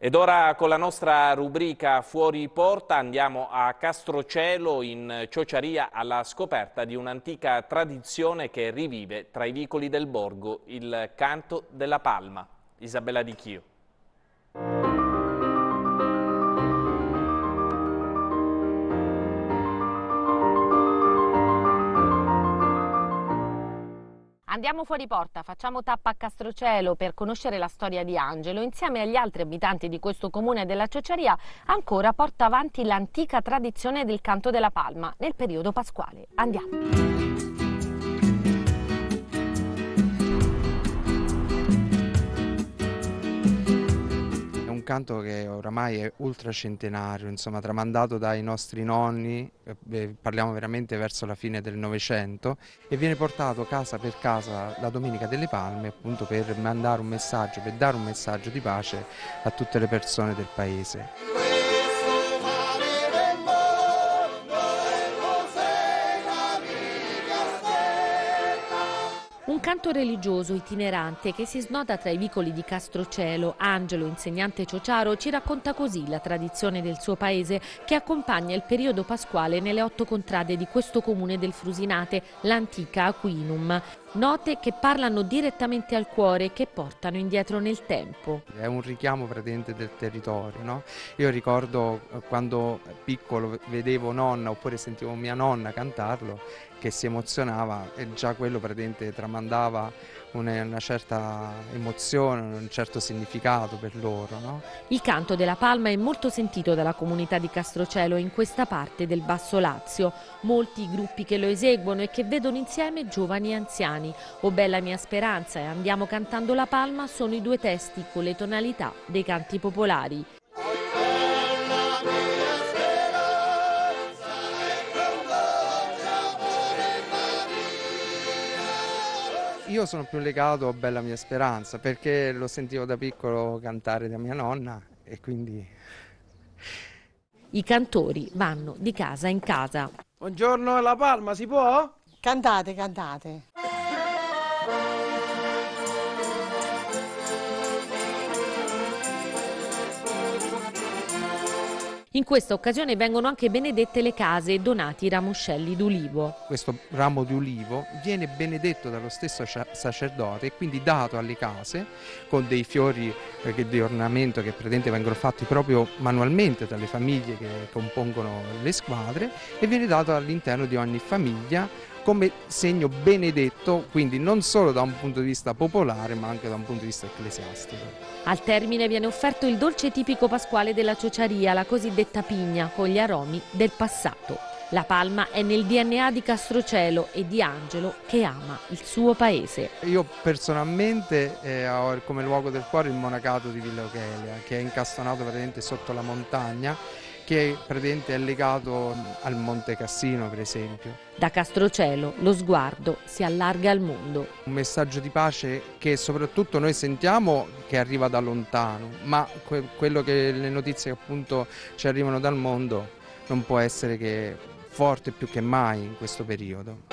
Ed ora con la nostra rubrica Fuori Porta andiamo a Castrocelo in Ciociaria alla scoperta di un'antica tradizione che rivive tra i vicoli del borgo, il canto della palma. Isabella Di Chio. Andiamo fuori porta, facciamo tappa a Castrocelo per conoscere la storia di Angelo. Insieme agli altri abitanti di questo comune della Ciociaria ancora porta avanti l'antica tradizione del canto della palma nel periodo pasquale. Andiamo! Canto che oramai è ultracentenario, insomma tramandato dai nostri nonni, eh, parliamo veramente verso la fine del Novecento, e viene portato casa per casa la Domenica delle Palme appunto per mandare un messaggio, per dare un messaggio di pace a tutte le persone del paese. Un canto religioso itinerante che si snoda tra i vicoli di Castrocelo. Angelo, insegnante ciociaro, ci racconta così la tradizione del suo paese che accompagna il periodo pasquale nelle otto contrade di questo comune del Frusinate, l'antica Aquinum. Note che parlano direttamente al cuore e che portano indietro nel tempo. È un richiamo praticamente del territorio. No? Io ricordo eh, quando piccolo vedevo nonna oppure sentivo mia nonna cantarlo che si emozionava e già quello praticamente tramandava una, una certa emozione, un certo significato per loro. No? Il canto della palma è molto sentito dalla comunità di Castrocelo in questa parte del Basso Lazio. Molti gruppi che lo eseguono e che vedono insieme giovani e anziani. O Bella mia speranza e Andiamo cantando la palma sono i due testi con le tonalità dei canti popolari. Io sono più legato a Bella Mia Speranza perché lo sentivo da piccolo cantare da mia nonna e quindi... I cantori vanno di casa in casa. Buongiorno alla Palma, si può? Cantate, cantate. In questa occasione vengono anche benedette le case e donati i ramoscelli d'ulivo. Questo ramo di ulivo viene benedetto dallo stesso sacerdote e quindi dato alle case con dei fiori eh, di ornamento che praticamente vengono fatti proprio manualmente dalle famiglie che compongono le squadre e viene dato all'interno di ogni famiglia come segno benedetto, quindi non solo da un punto di vista popolare ma anche da un punto di vista ecclesiastico. Al termine viene offerto il dolce tipico pasquale della ciociaria, la cosiddetta pigna, con gli aromi del passato. La palma è nel DNA di Castrocelo e di Angelo che ama il suo paese. Io personalmente eh, ho come luogo del cuore il monacato di Villa Ochelia che è incastonato praticamente sotto la montagna che praticamente è legato al Monte Cassino per esempio. Da Castrocelo lo sguardo si allarga al mondo. Un messaggio di pace che soprattutto noi sentiamo che arriva da lontano, ma que quello che le notizie che appunto ci arrivano dal mondo non può essere che forte più che mai in questo periodo.